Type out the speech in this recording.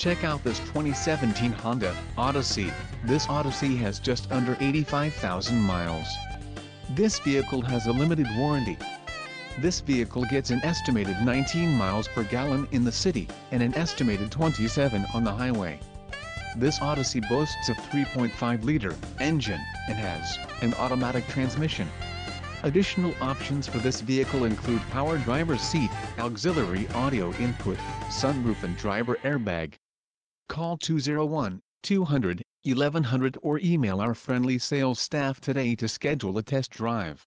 Check out this 2017 Honda Odyssey. This Odyssey has just under 85,000 miles. This vehicle has a limited warranty. This vehicle gets an estimated 19 miles per gallon in the city, and an estimated 27 on the highway. This Odyssey boasts a 3.5-liter engine, and has an automatic transmission. Additional options for this vehicle include power driver seat, auxiliary audio input, sunroof and driver airbag. Call 201-200-1100 or email our friendly sales staff today to schedule a test drive.